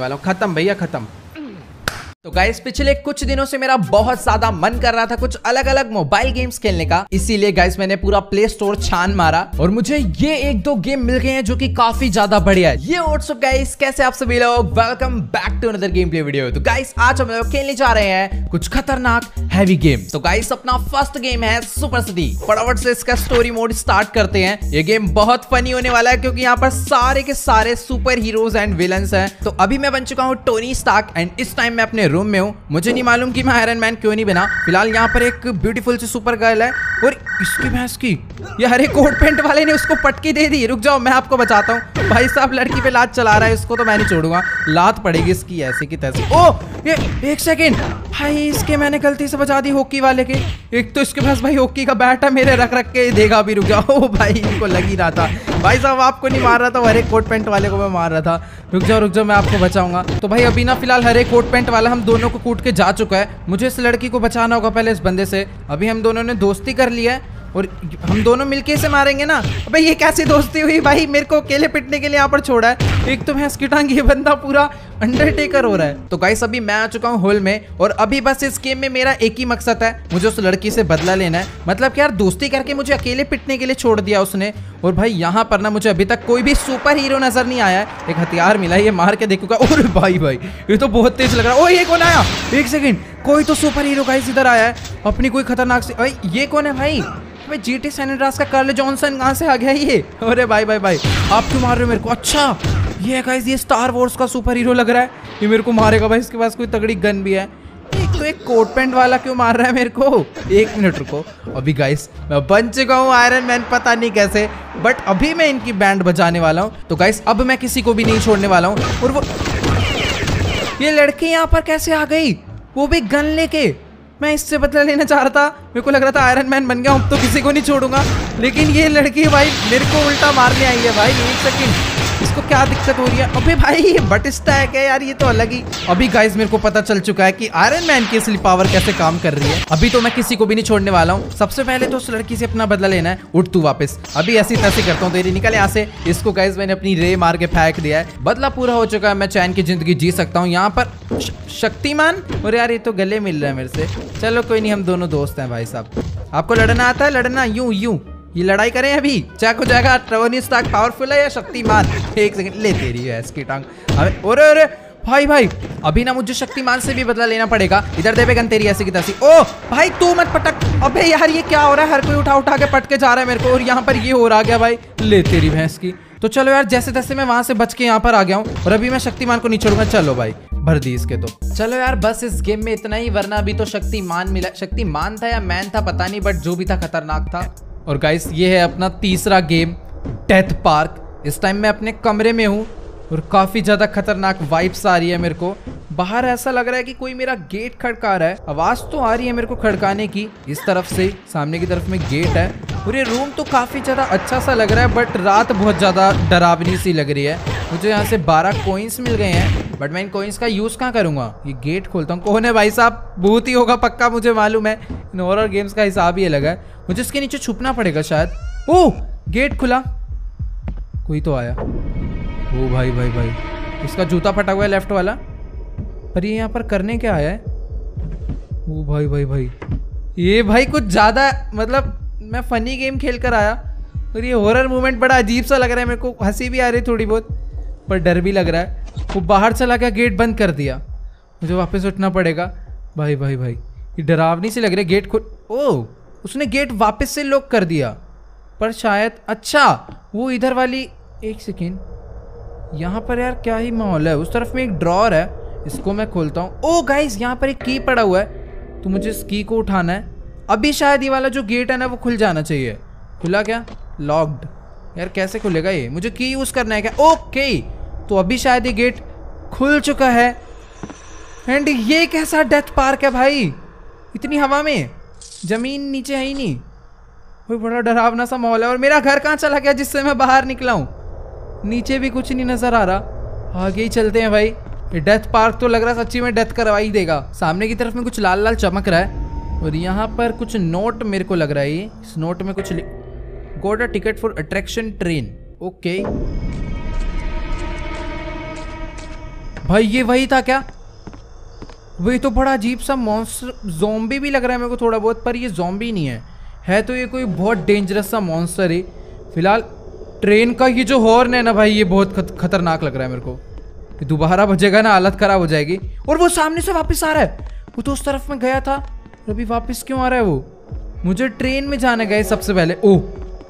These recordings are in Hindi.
वाला हूँ खत्म भैया खत्म। तो गाइस पिछले कुछ दिनों से मेरा बहुत ज़्यादा मन कर रहा था कुछ अलग अलग मोबाइल गेम्स खेलने का। इसीलिए गाइस मैंने पूरा प्ले स्टोर छान मारा और मुझे ये एक दो गेम मिल गए हैं जो कि काफ़ी ज़्यादा बढ़िया है। ये व्हाट्सअप गाइस कैसे आप सभी लोग? Welcome back to another game play video तो गाइस आज हम लोग खेलने जा रहे हैं कुछ खतरनाक हैवी गेम तो गाइस अपना फ़र्स्ट गेम है सुपर सिटी फटाफट से इसका स्टोरी मोड स्टार्ट करते हैं। ये गेम बहुत फनी होने वाला है क्योंकि यहाँ पर सारे के सारे सुपर हीरोज एंड विलन्स हैं। तो अभी मैं बन चुका हूँ टोनी स्टार्क एंड इस टाइम मैं अपने रूम में हूँ। मुझे नहीं मालूम कि मैं आयरन मैन क्यों नहीं बना। फ़िलहाल यहाँ पर एक ब्यूटीफुल सी सुपर गर्ल है। और इसकी भैंस की, ये हरे कोट पेंट वाले ने उसको पटकी दे दी। रुक जाओ, मैं आपको बचाता हूँ। भाई साहब, लड़की पे लात चला रहा है उसको तो मैं नहीं छोड़ूँगा। लात पड़ेगी इसकी ऐसे की तैसे। ओ ये, एक सेकेंड भाई, इसके मैंने गलती से बचा दी हॉकी वाले के। एक तो इसके पास भाई ओके का बैट है, मेरे रख रख के देगा भी रुक जाओ। भाई, इनको लग ही रहा था। भाई साहब, आपको नहीं मार रहा था, हरे कोट पेंट वाले को मैं मार रहा था। रुक जाओ रुक जाओ, मैं आपको बचाऊँगा। तो भाई, अभी ना फ़िलहाल हरे कोट पेंट वाला हम दोनों को कूट के जा चुका है। मुझे इस लड़की को बचाना होगा पहले इस बंदे से। अभी हम दोनों ने दोस्ती कर लिया है। और हम दोनों मिलके इसे मारेंगे ना? अबे ये कैसी दोस्ती हुई भाई? मेरे को अकेले पिटने के लिए यहाँ पर छोड़ा है। एक तो भैंस की टांग, ये बंदा पूरा अंडरटेकर हो रहा है। तो गाइस अभी मैं आ चुका हूँ होल में और अभी बस इस गेम में मेरा एक ही मकसद है, मुझे उस लड़की से बदला लेना है। मतलब कि यार, दोस्ती करके मुझे अकेले पिटने के लिए छोड़ दिया उसने। और भाई, यहाँ पर ना मुझे अभी तक कोई भी सुपर हीरो नज़र नहीं आया एक हथियार मिला, ये मार के देखूँगा। और भाई भाई, ये तो बहुत तेज लग रहा है। ओ ये कौन आया? एक सेकेंड कोई तो सुपर हीरो गाइस इधर आया है। अपनी कोई खतरनाक से ये कौन है भाई? भाई जी टी सैनिड्रास का कर्ल जॉनसन कहाँ से आ गया ये? अरे भाई भाई भाई, आप क्यों मार रहे हो मेरे को? अच्छा ये गाइस ये स्टार वॉर्स का सुपर हीरो लग रहा है। ये मेरे को मारेगा भाई, इसके पास कोई तगड़ी गन भी है। एक तो एक कोट पैंट वाला क्यों मार रहा है मेरे को? एक मिनट रुको। अभी गाइस मैं बन चुका हूँ आयरन मैन पता नहीं कैसे बट अभी मैं इनकी बैंड बजाने वाला हूँ। तो गाइस अब मैं किसी को भी नहीं छोड़ने वाला हूँ। और वो ये लड़की यहाँ पर कैसे आ गई? वो भी गन लेके। मैं इससे बदला लेना चाह रहा था। मेरे को लग रहा था आयरन मैन बन गया हूँ तो किसी को नहीं छोड़ूँगा। लेकिन ये लड़की भाई मेरे को उल्टा मारने आई है भाई, एक सेकंड इसको क्या दिक्कत हो रही है? अबे भाई, ये बट स्टैक है यार, ये तो अलग ही। अभी गाइस मेरे को पता चल चुका है कि आयरन मैन की असली पावर कैसे काम कर रही है। अभी तो मैं किसी को भी नहीं छोड़ने वाला हूँ। सबसे पहले तो उस लड़की से अपना बदला लेना है। उठ तू वापस। अभी ऐसी तैसी करता हूँ, तेरी निकल यहाँ से। इसको गाइज़ मैंने अपनी रे मार के फेंक दिया है। बदला पूरा हो चुका है, मैं चैन की ज़िंदगी जी सकता हूँ। यहाँ पर शक्तिमान? और यार, ये तो गले मिल रहा है मेरे से। चलो, कोई नहीं, हम दोनों दोस्त हैं भाई साहब। आपको लड़ना आता है? लड़ना यूँ यूँ। ये लड़ाई करें अभी। चेक हो जाएगा, ट्रेवनी स्टाक पावरफुल है या शक्तिमान? एक सेकंड ले तेरी है, इसकी टांग। अरे अरे अरे भाई भाई, अभी ना मुझे शक्तिमान से भी बदला लेना पड़ेगा। इधर दे बेगन, तेरी ऐसी की तैसी। ओ, भाई, तू मत पटक। अबे यार, ये क्या हो रहा है? हर कोई उठा उठा के पटके जा रहा है मेरे को, और यहाँ पर ये हो रहा गया, भाई। ले तेरी भैंस की। तो चलो यार, जैसे तैसे मैं वहाँ से बच के यहाँ पर आ गया हूँ, और अभी मैं शक्तिमान को नहीं छोड़ूँगा। चलो भाई, भर दी इसके तो। चलो यार, बस इस गेम में इतना ही, वरना अभी तो शक्तिमान मिला। शक्तिमान था या मैन था, पता नहीं बट जो भी था, खतरनाक था। और गाइस ये है अपना तीसरा गेम डेथ पार्क इस टाइम मैं अपने कमरे में हूँ और काफ़ी ज़्यादा खतरनाक वाइब्स आ रही है मेरे को। बाहर ऐसा लग रहा है कि कोई मेरा गेट खड़का रहा है। आवाज़ तो आ रही है मेरे को खड़काने की। इस तरफ़ से सामने की तरफ़ में गेट है। और ये रूम तो काफ़ी ज़्यादा अच्छा सा लग रहा है बट रात बहुत ज़्यादा डरावनी सी लग रही है। मुझे यहाँ से बारह कोइंस मिल गए हैं बट मैं इन कोइंस का यूज़ कहाँ करूँगा? ये गेट खोलता हूँ। कौन है भाई साहब? भूत ही होगा पक्का मुझे मालूम है। इन हॉरर गेम्स का हिसाब ही अलग है। मुझे इसके नीचे छुपना पड़ेगा शायद। ओह! गेट खुला। कोई तो आया। ओ भाई भाई भाई। इसका जूता फटा हुआ है लेफ़्ट वाला। पर ये यहाँ पर करने क्या आया है? ओ भाई भाई भाई। ये भाई कुछ ज़्यादा मतलब मैं फनी गेम खेल कर आया और ये हॉरर मूवमेंट बड़ा अजीब सा लग रहा है, मेरे को हँसी भी आ रही थोड़ी बहुत, पर डर भी लग रहा है। वो बाहर चला गया गेट बंद कर दिया। मुझे वापस उठना पड़ेगा। भाई भाई भाई, ये डरावनी सी लग रही है गेट खुद ओ, उसने गेट वापस से लॉक कर दिया। पर शायद अच्छा वो इधर वाली, एक सेकेंड यहाँ पर यार क्या ही माहौल है, उस तरफ़ में एक ड्रॉर है, इसको मैं खोलता हूँ। ओ गाइज़ यहाँ पर एक की पड़ा हुआ है तो मुझे इस की को उठाना है। अभी शायद ये वाला जो गेट है ना, वो खुल जाना चाहिए। खुला क्या? लॉक्ड यार, कैसे खुलेगा ये? मुझे की यूज़ करना है क्या? ओके तो अभी शायद ये गेट खुल चुका है। एंड ये कैसा डेथ पार्क है भाई? इतनी हवा में? ज़मीन नीचे है ही नहीं। कोई बड़ा डरावना सा माहौल है। और मेरा घर कहाँ चला गया जिससे मैं बाहर निकला हूँ? नीचे भी कुछ नहीं नज़र आ रहा। आगे ही चलते हैं भाई। डेथ पार्क तो लग रहा है सच्ची में डेथ करवा ही देगा। सामने की तरफ़ में कुछ लाल लाल चमक रहा है। और यहाँ पर कुछ नोट मेरे को लग रहा है। इस नोट में कुछ got a ticket for attraction train okay भाई ये वही था क्या? वही तो बड़ा अजीब सा मॉन्स्टर जोम्बी भी लग रहा है मेरे को थोड़ा बहुत पर ये जोम्बी नहीं है। है तो ये कोई बहुत डेंजरस सा मॉन्स्टर है। फ़िलहाल ट्रेन का ये जो हॉर्न है ना भाई ये बहुत खत, खतरनाक लग रहा है मेरे को। दोबारा बजेगा ना हालत खराब हो जाएगी। और वो सामने से वापस आ रहा है। वो तो उस तरफ़ में गया था। अभी वापस क्यों आ रहा है वो? मुझे ट्रेन में जाने गए सबसे पहले। ओह,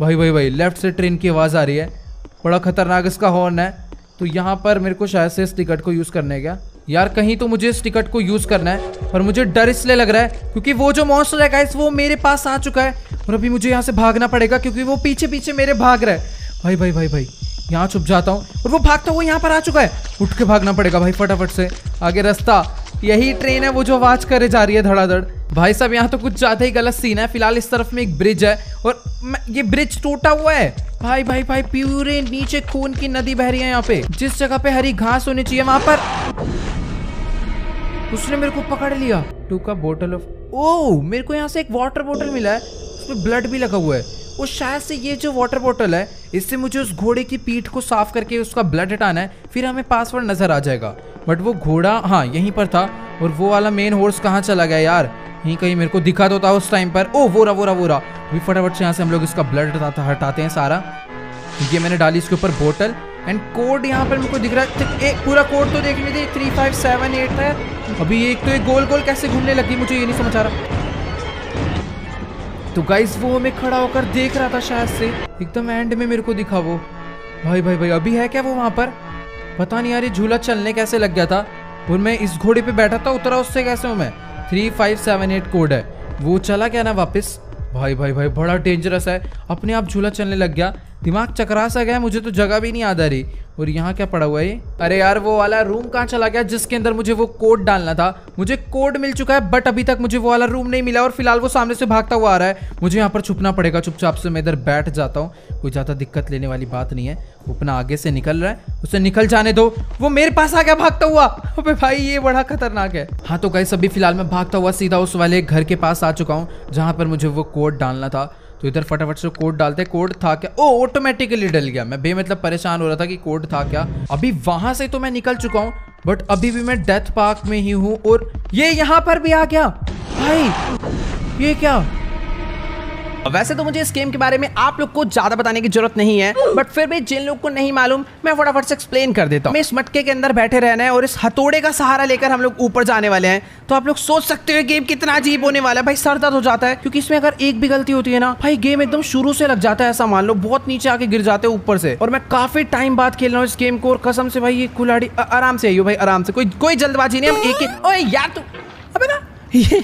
भाई भाई भाई, लेफ़्ट से ट्रेन की आवाज़ आ रही है। बड़ा खतरनाक इसका हॉर्न है। तो यहाँ पर मेरे को शायद से इस टिकट को यूज़ करने का यार, कहीं तो मुझे इस टिकट को यूज़ करना है, पर मुझे डर इसलिए लग रहा है क्योंकि वो जो मॉन्स्टर है गाइस वो मेरे पास आ चुका है। और अभी मुझे यहाँ से भागना पड़ेगा क्योंकि वो पीछे पीछे मेरे भाग रहा है। भाई भाई भाई भाई, यहाँ छुप जाता हूँ और वो भागता हुआ यहाँ पर आ चुका है। उठ के भागना पड़ेगा भाई, फटाफट से। आगे रास्ता, यही ट्रेन है वो जो आवाज़ करे जा रही है धड़ाधड़। भाई साहब, यहाँ तो कुछ ज़्यादा ही गलत सीन है। फ़िलहाल इस तरफ़ में एक ब्रिज है और ये ब्रिज टूटा हुआ है। भाई भाई भाई प्यूरे नीचे खून की नदी बह रही है यहाँ पे। जिस जगह पे हरी घास होनी चाहिए, वहाँ पर। उसने मेरे को पकड़ लिया। टू का बोटल ऑफ़ ओ मेरे को यहाँ से एक वाटर बोतल मिला है। उसमें ब्लड भी लगा हुआ है। वो शायद से ये जो वाटर बोतल है, इससे मुझे उस घोड़े की पीठ को साफ़ करके उसका ब्लड हटाना है। फिर हमें पासवर्ड नज़र आ जाएगा। बट वो घोड़ा हाँ यहीं पर था। और वो वाला मेन हॉर्स कहाँ चला गया यार? यहीं कहीं मेरे को दिखा तो था उस टाइम पर। ओ वो रहा वो रहा वो रहा। अभी फटाफट से यहाँ से हम लोग इसका ब्लड हटाते हैं सारा। ये मैंने डाली इसके ऊपर बोतल एंड कोड यहाँ पर मेरे को दिख रहा है एक पूरा कोड तो देखने दी थ्री फाइव सेवन एट है। अभी एक तो एक गोल गोल कैसे घूमने लगी, मुझे ये नहीं समझ आ रहा। तो गाइस वो हमें खड़ा होकर देख रहा था शायद से। एकदम एंड में मेरे को दिखा वो। भाई भाई भाई, अभी है क्या वो वहाँ पर? पता नहीं यार, ये झूला चलने कैसे लग गया था। और मैं इस घोड़े पे बैठा था, उतरा उससे कैसे हूँ मैं? Three five seven eight code है। वो चला गया ना वापस? भाई भाई भाई, बड़ा डेंजरस है। अपने आप झूला चलने लग गया। दिमाग चकरा सा गया, मुझे तो जगह भी नहीं याद आ रही। और यहाँ क्या पड़ा हुआ है अरे यार, वो वाला रूम कहाँ चला गया, जिसके अंदर मुझे वो कोड डालना था। मुझे कोड मिल चुका है बट अभी तक मुझे वो वाला रूम नहीं मिला और फ़िलहाल वो सामने से भागता हुआ आ रहा है। मुझे यहाँ पर छुपना पड़ेगा, चुपचाप से मैं इधर बैठ जाता हूँ। कोई ज़्यादा दिक्कत लेने वाली बात नहीं है। वो अपना आगे से निकल रहा है, उसे निकल जाने दो। वो मेरे पास आ गया, भागता हुआ। अबे भाई, ये बड़ा खतरनाक है। हाँ तो कहीं सभी फ़िलहाल मैं भागता हुआ सीधा उस वाले घर के पास आ चुका हूँ, जहाँ पर मुझे वो कोड डालना था। तो इधर फटाफट से कोड डालते, कोड था क्या? ओ ऑटोमेटिकली डल गया। मैं बेमतलब परेशान हो रहा था कि कोड था क्या। अभी वहाँ से तो मैं निकल चुका हूँ बट अभी भी मैं डेथ पार्क में ही हूँ और ये यहाँ पर भी आ गया। भाई, ये क्या? वैसे तो मुझे इस गेम के बारे में आप लोग को ज़्यादा बताने की ज़रूरत नहीं है बट फिर भी जिन लोग को नहीं मालूम, मैं फटाफट से एक्सप्लेन कर देता हूँ। इस मटके के अंदर बैठे रहना है और इस हथोड़े का सहारा लेकर हम लोग ऊपर जाने वाले हैं। तो आप लोग सोच सकते हो गेम कितना अजीब होने वाला है। भाई, सर दर्द हो जाता है, क्योंकि इसमें अगर एक भी गलती होती है ना, भाई गेम एकदम शुरू से लग जाता है ऐसा मान लो, बहुत नीचे आके गिर जाते हैं ऊपर से। और मैं काफ़ी टाइम बाद खेल रहा हूँ इस गेम को, और कसम से भाई, ये कुलाड़ी आराम से आइयो भाई, आराम से। कोई कोई जल्दबाजी नहीं, हम एक यार तू अबे ना। ये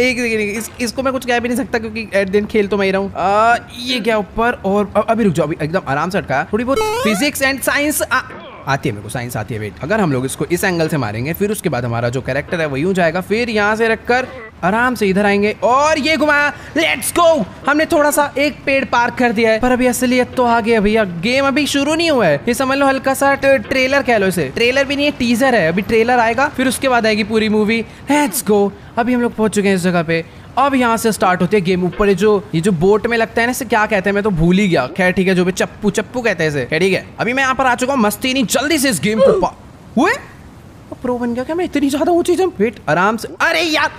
एक इस, इसको मैं कुछ कह भी नहीं सकता क्योंकि एट दिन खेल तो मैं ही रहा। हूँ ये क्या ऊपर और अभी रुक जाओ अभी एकदम आराम से अटका। थोड़ी बहुत फिजिक्स एंड साइंस आती है मेरे को साइंस आती है वेट अगर हम लोग इसको इस एंगल से मारेंगे फिर उसके बाद हमारा जो कैरेक्टर है वो यूँ जाएगा फिर यहाँ से रखकर आराम से इधर आएँगे। और ये घुमाया लेट्स गो हमने थोड़ा सा एक पेड़ पार कर दिया है। पर अभी असलियत तो आ गया भैया। गेम अभी शुरू नहीं हुआ है। ये समझ लो हल्का सा ट्रेलर कह लो इसे। ट्रेलर भी नहीं है टीजर है। अभी ट्रेलर आएगा, फिर उसके बाद आएगी पूरी मूवी लेट्स गो अभी हम लोग पहुँच चुके हैं इस जगह पे। अब यहाँ से स्टार्ट होती है गेम ऊपर जो, ये जो बोट में लगता है ना, इसे क्या कहते हैं? मैं तो भूल ही गया। खैर, ठीक है, जो भी चप्पू चप्पू कहते हैं इसे। ठीक है। अभी मैं यहाँ पर आ चुका हूँ। मस्ती नहीं, जल्दी से इस गेम को प्रो बन गया क्या मैं? इतनी ज़्यादा ऊँची जंप वेट आराम से अरे यार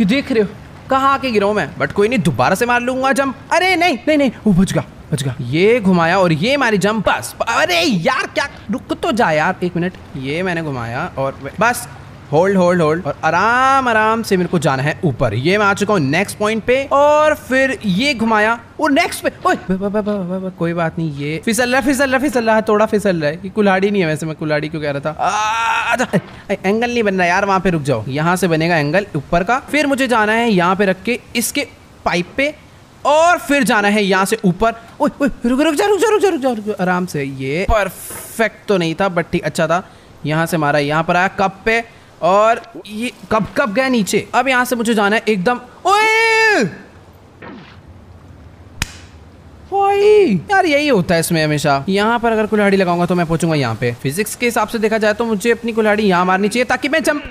ये देख रहे हो, कहाँ आके गिरा मैं? बट कोई नहीं, दोबारा से मार लूँगा जंप। अरे नहीं नहीं नहीं, वो बच गया बच गया। ये घुमाया और ये मारी जम बस, अरे यार, क्या रुक तो जा यार, एक मिनट। ये मैंने घुमाया और बस होल्ड होल्ड होल्ड और आराम आराम से मेरे को जाना है ऊपर। ये मैं आ चुका हूँ नेक्स्ट पॉइंट पे और फिर ये घुमाया और नेक्स्ट पे ओए कोई बात नहीं, ये फिसल रहा फिसल रहा फिसल रहा, थोड़ा फिसल रहा है कि कुल्हाड़ी नहीं है वैसे मैं कुल्हाड़ी क्यों कह रहा था। एंगल नहीं बन रहा यार, वहाँ पे रुक जाओ। यहाँ से बनेगा एंगल ऊपर का। फिर मुझे जाना है यहाँ पे रख के इसके पाइप पे और फिर जाना है यहाँ से ऊपर। रुक रुक जा रुक जा रुक जा रुक जा, रुक आराम से, ये परफेक्ट तो नहीं था बट ठीक अच्छा था। यहाँ से मारा, यहाँ पर आया कप पे। और ये कब कब गया नीचे? अब यहाँ से मुझे जाना है एकदम। ओए! यार यही होता है इसमें हमेशा। यहाँ पर अगर कुल्हाड़ी लगाऊँगा तो मैं पहुंचूँगा यहाँ पे। फिजिक्स के हिसाब से देखा जाए तो मुझे अपनी कुल्हाड़ी यहाँ मारनी चाहिए ताकि मैं जंप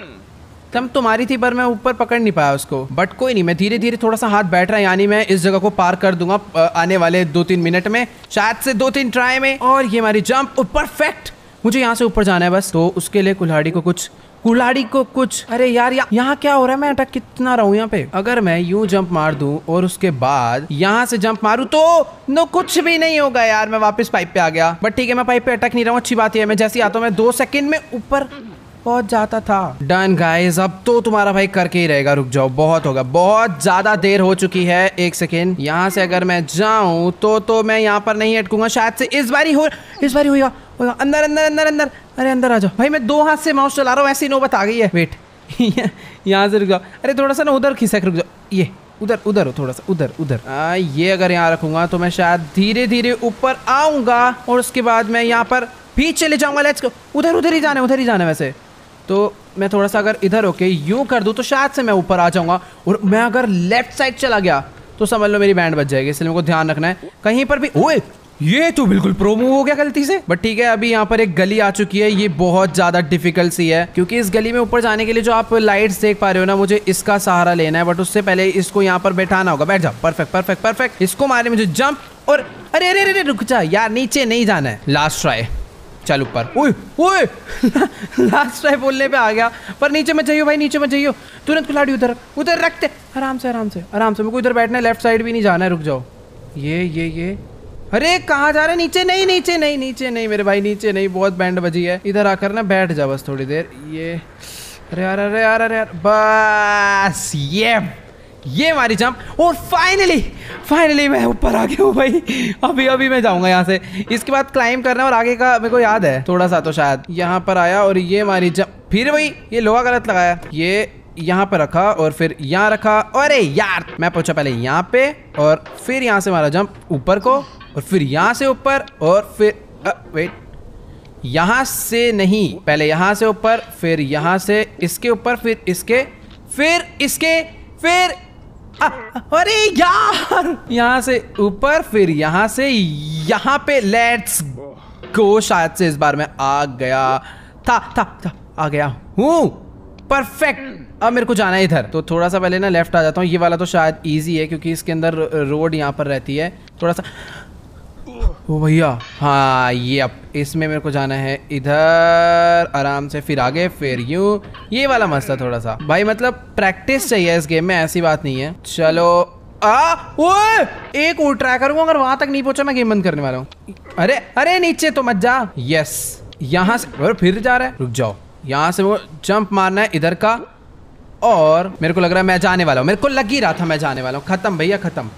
जंप तो मारी थी पर मैं ऊपर पकड़ नहीं पाया उसको। बट कोई नहीं, मैं धीरे धीरे थोड़ा सा हाथ बैठ रहा है। यानी मैं इस जगह को पार कर दूँगा आने वाले दो तीन मिनट में। शायद से दो तीन ट्राई में। और ये हमारी जंप परफेक्ट मुझे यहाँ से ऊपर जाना है बस। तो उसके लिए कुल्हाड़ी को कुछ कुल्हाड़ी को कुछ अरे यार यहाँ क्या हो रहा है? मैं अटक कितना रहा हूँ यहाँ पे? अगर मैं यू जंप मार दू और उसके बाद यहाँ से जंप मारू तो नो, कुछ भी नहीं होगा यार। मैं वापस पाइप पे आ गया। बट ठीक है, मैं पाइप पे अटक नहीं रहा हूँ। अच्छी बात है, मैं जैसे आता हूँ, मैं दो सेकंड में ऊपर पहुँच जाता था। डन गाइस अब तो तुम्हारा भाई करके ही रहेगा। रुक जाओ, बहुत होगा। बहुत ज़्यादा देर हो चुकी है। एक सेकेंड। यहाँ से अगर मैं जाऊँ तो तो मैं यहाँ पर नहीं अटकूँगा। शायद से इस बारी हो, इस बारी होगा होगा। अंदर अंदर अंदर अंदर। अरे, अंदर आ जाओ। भाई, मैं दो हाथ से माउस चला रहा हूँ। ऐसी नौबत आ गई है। वेट यहाँ से रुक जाओ। अरे, थोड़ा सा ना उधर खिसक रुक जाओ। ये, उधर उधर हो थोड़ा सा। उधर उधर। ये अगर यहाँ रखूँगा तो मैं शायद धीरे धीरे ऊपर आऊँगा। और उसके बाद मैं यहाँ पर भी चले जाऊँगा। लेट्स उधर उधर ही जाना है, उधर ही जाना है वैसे। तो मैं थोड़ा सा अगर इधर होके यूँ कर दूँ तो शायद से मैं ऊपर आ जाऊँगा। और मैं अगर लेफ़्ट साइड चला गया तो समझ लो मेरी बैंड बच जाएगी, इसलिए मेरे को ध्यान रखना है। कहीं पर भी, ओए, ये तो बिल्कुल प्रोमो हो गया गलती से। बट ठीक है, अभी यहाँ पर एक गली आ चुकी है, ये बहुत ज़्यादा डिफ़िकल्ट सी है, क्योंकि इस गली में ऊपर जाने के लिए जो आप लाइट्स देख पा रहे हो ना, मुझे इसका सहारा लेना है। बट उससे पहले इसको यहाँ पर बैठाना होगा। बैठ जाओ परफेक्ट परफेक्ट परफेक्ट इसको मारे मुझे जंप और, अरे अरे अरे रुक जा, यार, नीचे नहीं जाना है। लास्ट ट्राई चल ऊपर। लास्ट ट्राई बोलने पे आ गया। पर नीचे मत जाइयो भाई, नीचे मत जाइयो। तुरंत खिलाड़ी उधर उधर रखते आराम से आराम से आराम से। मेरे को इधर बैठना है लेफ़्ट साइड भी नहीं जाना है, रुक जाओ। ये ये ये। अरे, कहाँ जा रहे नीचे नहीं नीचे नहीं नीचे नहीं मेरे भाई, नीचे नहीं। बहुत बैंड बजी है। इधर आकर ना बैठ जा बस थोड़ी देर। ये, अरे यार अरे यार अरे यार। बस, ये। ये हमारी जंप और फाइनली फाइनली मैं ऊपर आ गया हूँ भाई। अभी अभी मैं जाऊँगा यहाँ से। इसके बाद क्लाइम करना और आगे का मेरे को याद है, थोड़ा सा तो शायद। यहाँ पर आया और ये हमारी जंप फिर भाई ये लोहा गलत लगाया। ये यहाँ पे रखा और फिर यहाँ रखा। अरे यार, मैं पूछा पहले यहाँ पे और फिर यहाँ से मारा जंप ऊपर को और फिर यहाँ से ऊपर और फिर वेट यहाँ से नहीं, पहले यहाँ से ऊपर, फिर यहाँ से इसके ऊपर, फिर इसके फिर इसके, फिर अरे यार यहाँ से ऊपर फिर यहाँ से यहाँ पे लेट्स गो शायद से इस बार मैं आ गया। था था, था आ गया हूँ। परफेक्ट अब मेरे को जाना है इधर। तो थोड़ा सा पहले ना लेफ़्ट आ जाता हूँ। ये वाला तो शायद इजी है क्योंकि इसके अंदर रोड यहाँ पर रहती है। थोड़ा सा ओ भैया। हाँ ये अब इसमें मेरे को जाना है। इधर आराम से फिर आगे, फिर यूँ। ये वाला मस्त थोड़ा सा भाई मतलब प्रैक्टिस चाहिए इस गेम में, ऐसी बात नहीं है। चलो। आ, ओए! एक और ट्राई करूँगा, अगर वहाँ तक नहीं पहुँचा, मैं गेम बंद करने वाला हूँ। अरे अरे, नीचे तो मत जा। यस यहाँ से और फिर जा रहा है। रुक जाओ। यहाँ से वो जंप मारना है इधर का। और मेरे को लग रहा है मैं जाने वाला हूँ। मेरे को लग ही रहा था मैं जाने वाला हूँ। खत्म, भैया, खत्म।